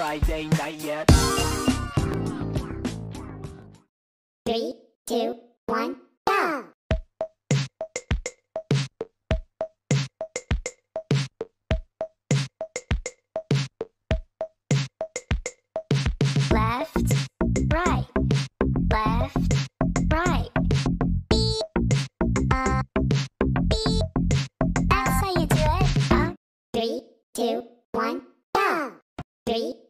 Friday night yet. Three, two, one, go! Left, right, left, right. Uh, Three, two, one, go! Three,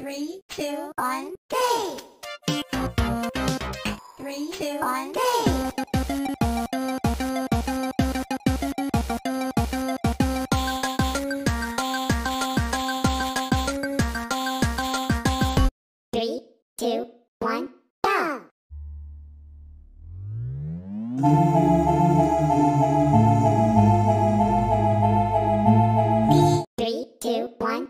Three, two, one, go! Three, two, one, go! Three, two, one, go! Three, two, one,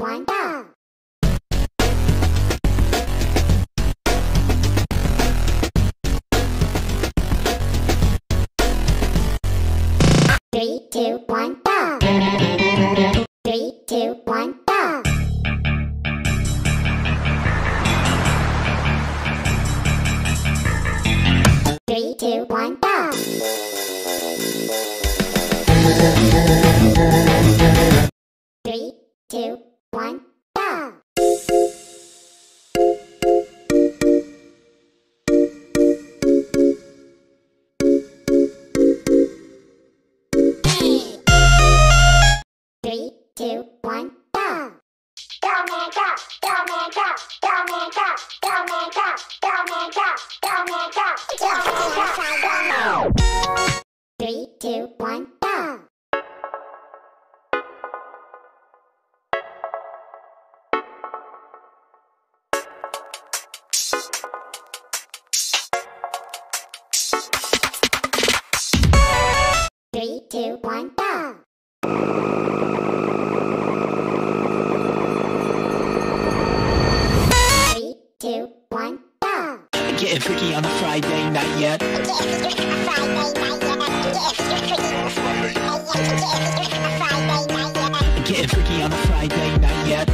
one! Three, two, one, go! Three, two, one, go! Three, two, one, go! Three, two, Three, two, one, go! Domingo, Domingo, Domingo, Domingo, Domingo, Domingo, Domingo, Domingo. Three, two, one, go! Three, two, one, go! Getting freaky on a Friday night yet. Getting freaky on a gift, a Friday night yet.